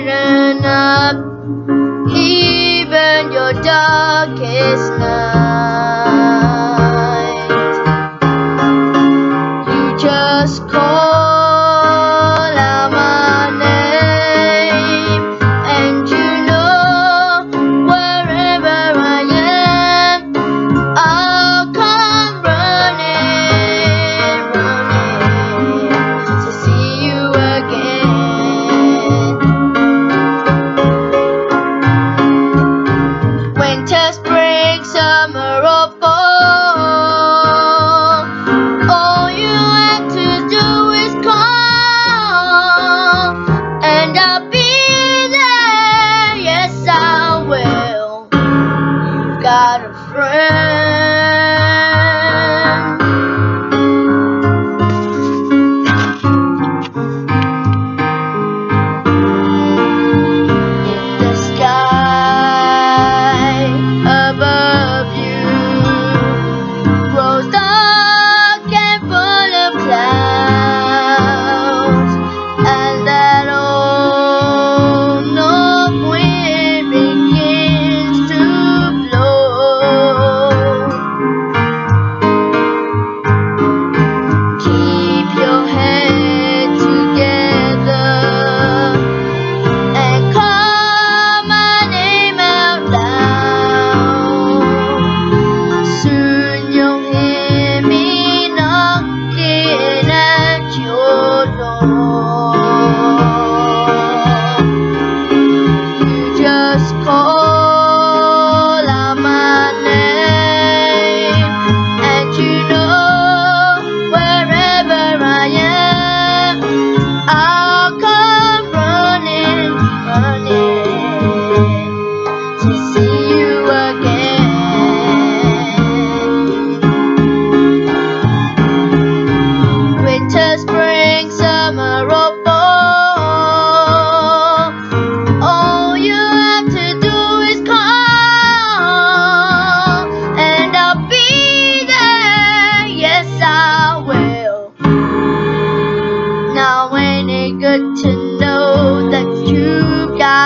brighten up even your darkest night. You just call. got a friend.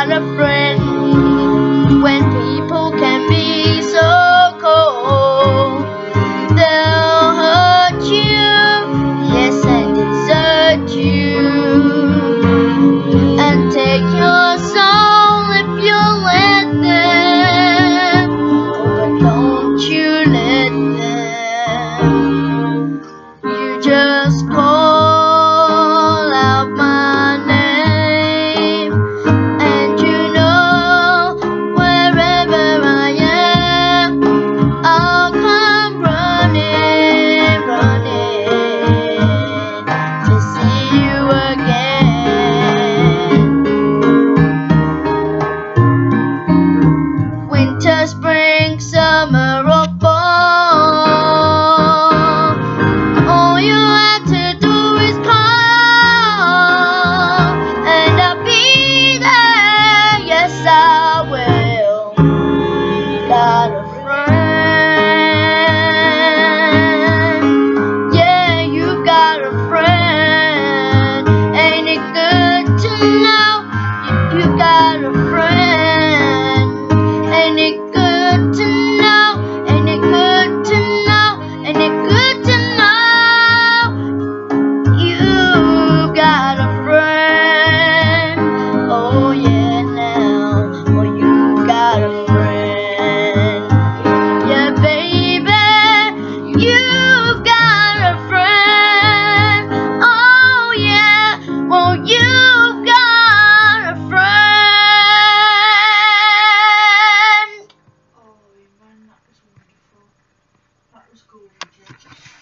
not afraid. school rejection